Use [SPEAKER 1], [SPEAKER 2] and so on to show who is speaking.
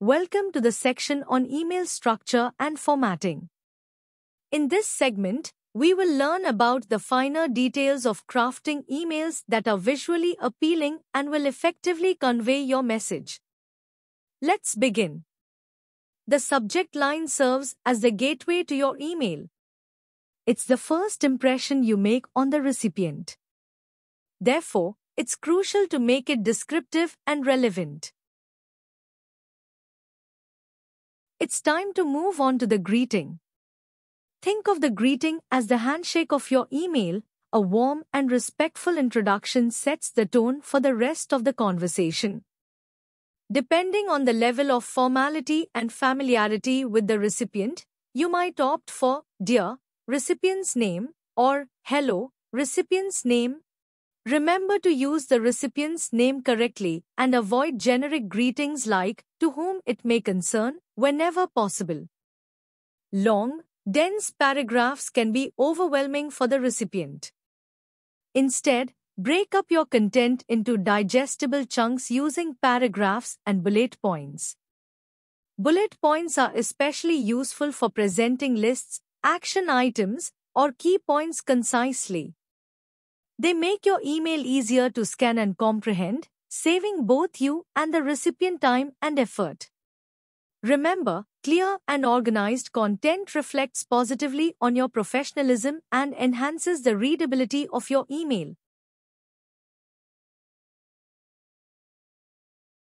[SPEAKER 1] welcome to the section on email structure and formatting. In this segment, we will learn about the finer details of crafting emails that are visually appealing and will effectively convey your message. Let's begin. The subject line serves as the gateway to your email. It's the first impression you make on the recipient. Therefore, it's crucial to make it descriptive and relevant. It's time to move on to the greeting. Think of the greeting as the handshake of your email. A warm and respectful introduction sets the tone for the rest of the conversation. Depending on the level of formality and familiarity with the recipient, you might opt for Dear, recipient's name, or Hello, recipient's name. Remember to use the recipient's name correctly and avoid generic greetings like To whom it may concern whenever possible. Long, dense paragraphs can be overwhelming for the recipient. Instead, break up your content into digestible chunks using paragraphs and bullet points. Bullet points are especially useful for presenting lists, action items, or key points concisely. They make your email easier to scan and comprehend, saving both you and the recipient time and effort. Remember, clear and organized content reflects positively on your professionalism and enhances the readability of your email.